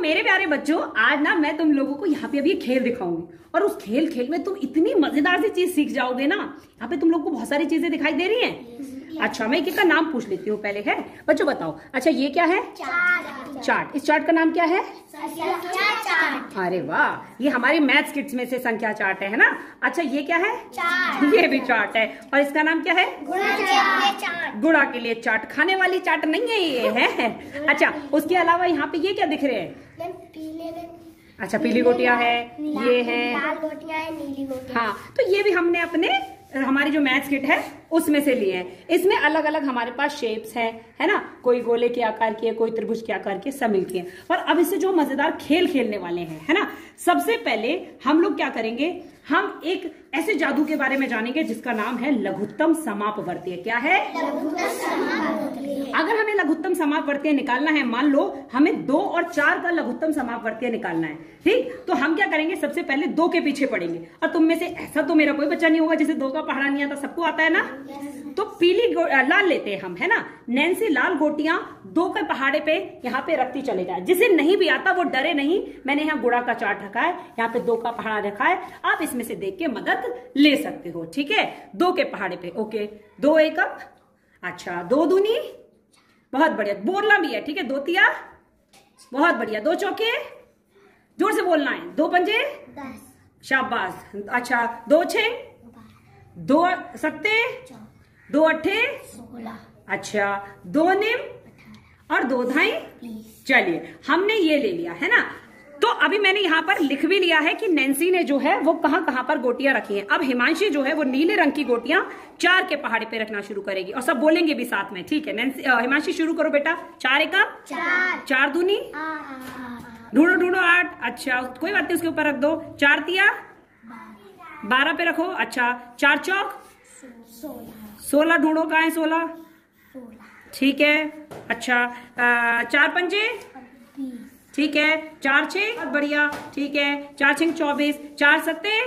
मेरे प्यारे बच्चों आज ना मैं तुम लोगों को यहाँ पे अभी खेल दिखाऊँगी। और उस खेल खेल में तुम इतनी मज़ेदार सी चीज़ सीख जाओगे ना यहाँ पे तुम लोग को बहुत सारी चीज़ें दिखाई दे रही हैं। अच्छा मैं एक एक का नाम पूछ लेती हूँ पहले है बच्चों बताओ। अच्छा ये क्या है? चार्ट। इस चार्ट का नाम क्या है? अरे वाह ये हमारी मैथ्स किट्स में से संख्या चार्ट है ना? अच्छा ये क्या है? ये भी चार्ट है। और इसका नाम क्या है? गुड़ा के लिए चाट खाने वाली चाट नहीं है ये है अच्छा उसके अलावा यहाँ पे ये क्या दिख रहे हैं? पीले अच्छा पीली गोटिया है ये है। लाल गोटियाँ है नीली गोटियाँ हाँ तो ये भी हमने अपने हमारी जो मैथ्स किट है उसमें से लिए हैं। इसमें अलग अलग हमारे पास शेप्स है है ना? कोई गोले के आकार की है कोई त्रिभुज के आकार की सब मिलती है और अब इससे जो मज़ेदार खेल खेलने वाले हैं है ना? सबसे पहले हम लोग क्या करेंगे? हम एक ऐसे जादू के बारे में जानेंगे जिसका नाम है लघुत्तम समापवर्तीय क्या है? अगर हमें लघुत्तम समाप समापवर्तीय निकालना है मान लो हमें दो और चार का लघुत्तम समाप समापवर्तीय निकालना है ठीक? तो हम क्या करेंगे? सबसे पहले दो के पीछे पड़ेंगे। और तुम में से ऐसा तो मेरा कोई बच्चा नहीं होगा जिसे दो का पहाड़ा नहीं आता सबको आता है ना? तो पीली लाल लेते हैं हम है ना? नैन्सी लाल गोटियाँ दो के पहाड़े पे यहाँ पे रखती चले जाए। जिसे नहीं भी आता वो डरे नहीं। मैंने यहाँ गुड़ा का चार्ट रखा है यहाँ पे दो का पहाड़ा रखा है। आप इसमें से देख के मदद ले सकते हो ठीक है? दो के पहाड़े पे ओके। दो एकम अच्छा दो दूनी। बहुत बढ़िया। बोलना भी है ठीक है? दो तिया। बहुत बढ़िया। दो चौके। ज़ोर से बोलना है। दो पंजे। शाबाश। अच्छा दो छे। दो सत्ते दो अट्ठे? सोलह। अच्छा दो निम और दो धाई? चलिए हमने ये ले लिया है ना? तो अभी मैंने यहाँ पर लिख भी लिया है कि नैन्सी ने जो है वो कहाँ कहाँ पर गोटियाँ रखी हैं। अब हिमांशी जो है वो नीले रंग की गोटियाँ चार के पहाड़े पे रखना शुरू करेगी और सब बोलेंगे भी साथ में ठीक है? नैन्सी हिमांशी शुरू करो बेटा। चार एकम चार। चार दूनी? ढूंढो ढूंढो आठ। अच्छा कोई बात नहीं उसके ऊपर रख दो। चार तिया? बारह पे रखो अच्छा चार चौक? सोलह ढूंढो कहाँ है सोलह? ठीक है अच्छा अ, चार पंजे? ठीक है चार छः बढ़िया ठीक है चार छः चौबीस चार सत्ते?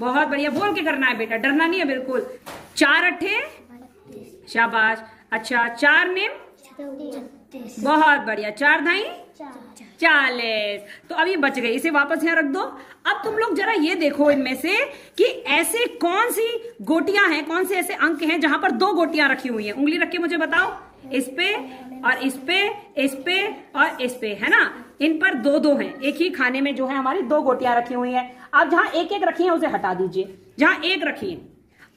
बहुत बढ़िया बोल के करना है बेटा डरना नहीं है बिल्कुल। चार अट्ठे? शाबाश अच्छा चार निम? बहुत बढ़िया। चार धाई चालीस। तो अब ये बच गई इसे वापस यहाँ रख दो। अब तुम लोग जरा ये देखो इनमें से कि ऐसे कौन सी गोटियाँ हैं कौन से ऐसे अंक हैं जहाँ पर दो गोटियाँ रखी हुई हैं। उंगली रख के मुझे बताओ। इस पे और इस पे इस पे और इस पे है ना? इन पर दो दो हैं। एक ही खाने में जो है हमारी दो गोटियाँ रखी हुई हैं। अब जहाँ एक एक रखी है उसे हटा दीजिए। जहाँ एक रखी है।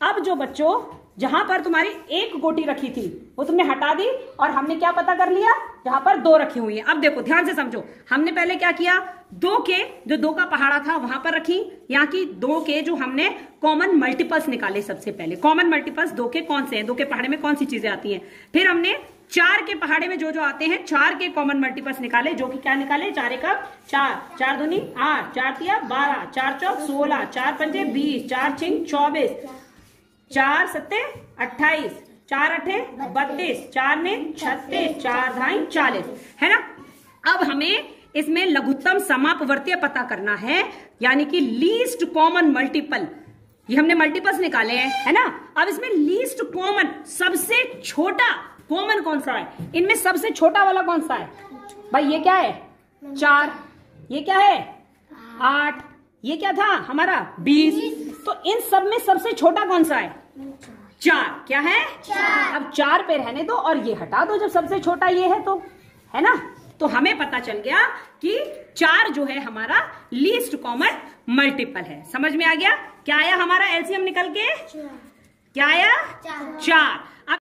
अब जो बच्चों जहाँ पर तुम्हारी एक गोटी रखी थी, वो तुमने हटा दी और हमने क्या पता कर लिया? जहाँ पर दो रखी हुई है। अब देखो, ध्यान से समझो। हमने पहले क्या किया? दो के, जो दो का पहाड़ा था, वहाँ पर रखी। यहाँ की दो के जो हमने कॉमन मल्टीपल्स निकाले सबसे पहले। कॉमन मल्टीपल्स दो के कौन से हैं? दो के पहाड़े में कौन सी चीज़ें आती हैं? फिर हमने चार के पहाड़े में जो जो आते हैं, चार के कॉमन मल्टीपल्स निकाले, जो कि क्या निकाले? चार एक, चार। चार दूनी, आठ। चार तिया, बारह। चार चौक, सोलह। चार पंजे, बीस। चार छिंग, चौबीस। चार सत्ते, अट्ठाईस, चार अठे, बत्तीस, चार ने छत्तीस, चार ढाई चालीस। है ना? अब हमें इसमें लघुत्तम समापवर्तीय पता करना है, यानी कि लीस्ट कॉमन मल्टीपल ये हमने मल्टीपल्स निकाले हैं, है ना? अब इसमें लीस्ट कॉमन सबसे छोटा कॉमन कौन सा है? इनमें सबसे छोटा वाला कौन सा है? भाई, ये क्या है? चार। ये क्या है? आठ। ये क्या था? हमारा बीस। तो इन सब में सबसे छोटा कौन सा है? चार। क्या है? चार। अब चार पे रहने दो और ये हटा दो जब सबसे छोटा ये है तो। है ना? तो हमें पता चल गया कि चार जो है हमारा लीस्ट कॉमन मल्टीपल है। समझ में आ गया? क्या आया हमारा एलसीएम निकल के? क्या आया? चार। चार।